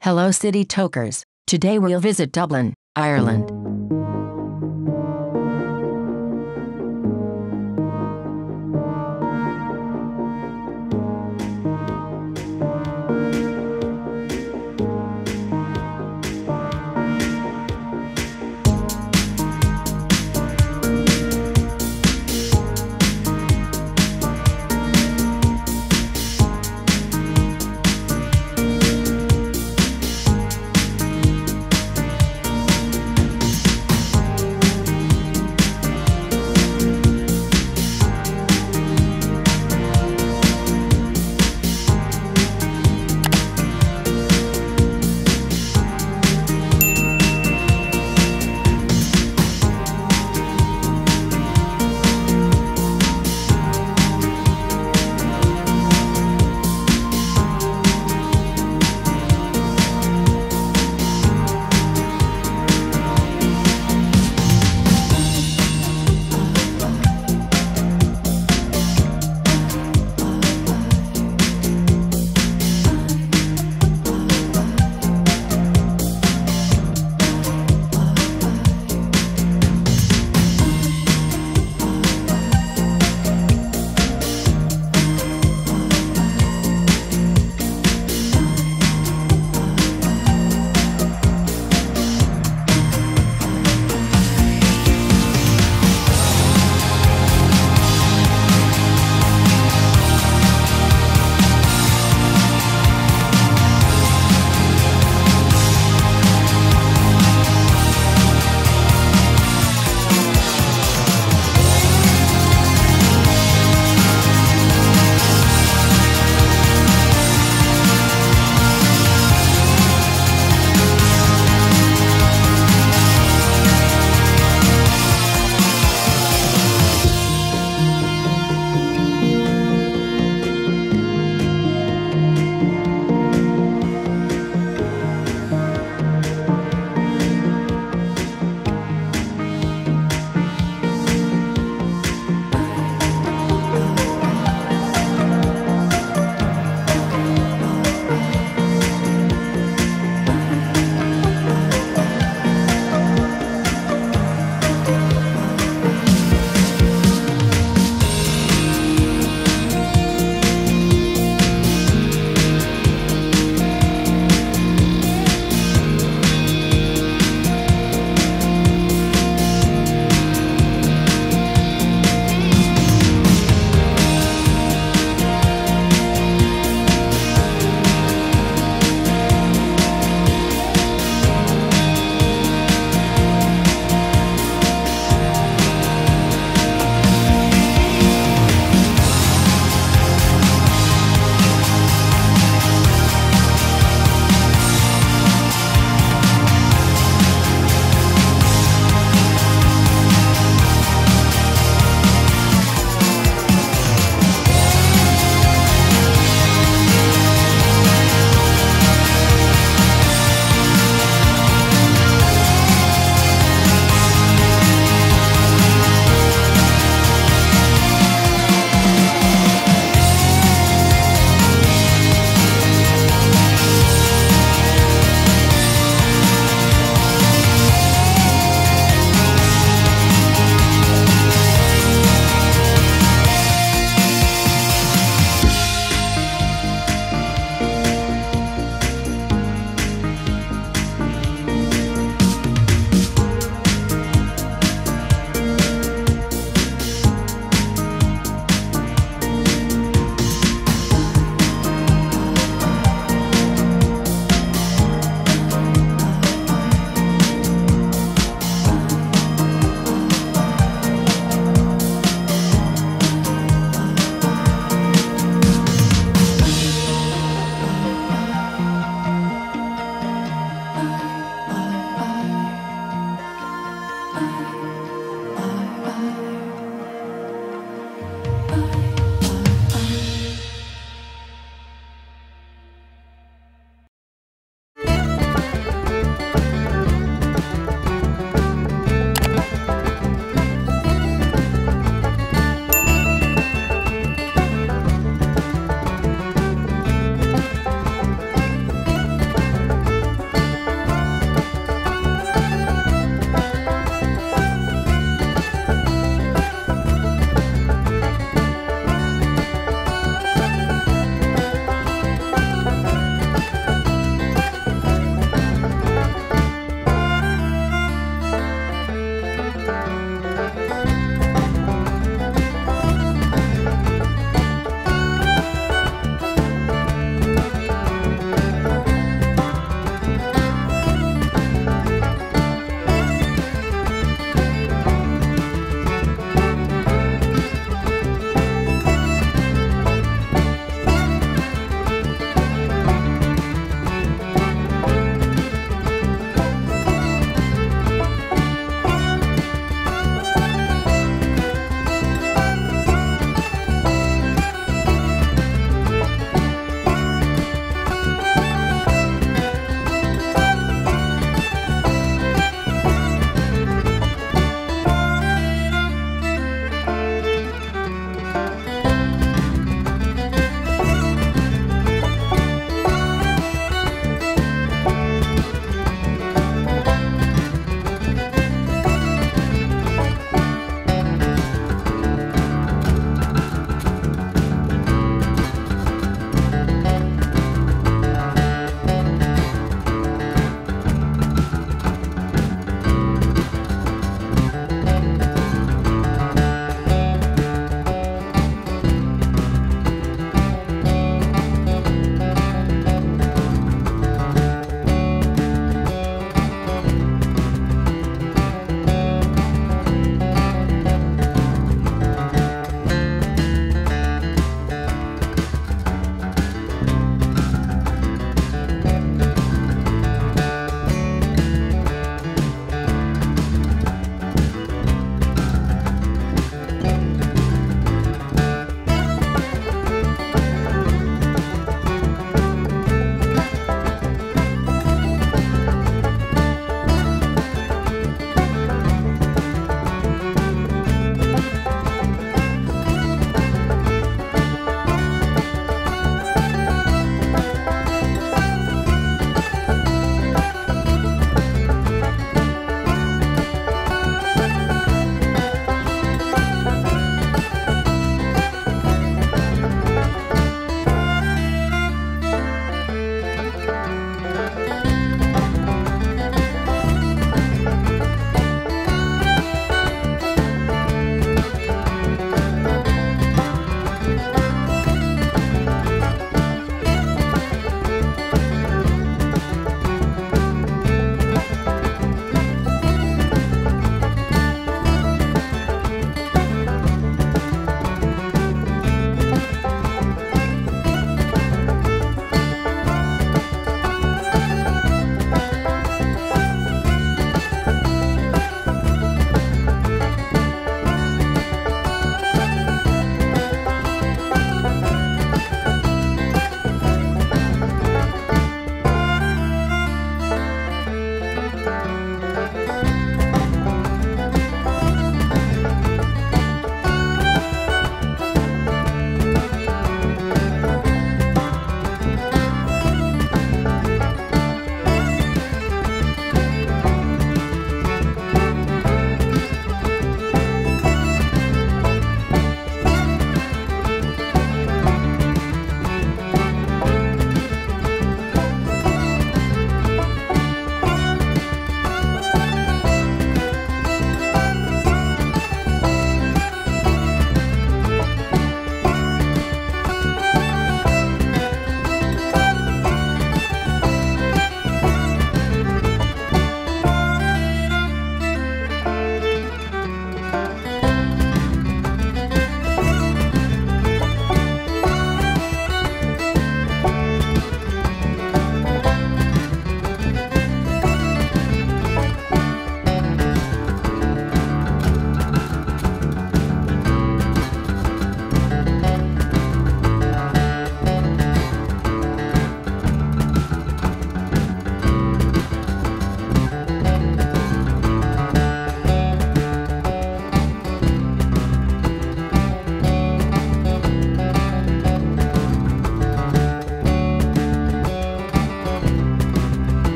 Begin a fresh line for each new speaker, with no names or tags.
Hello City Tokers. Today we'll visit Dublin, Ireland.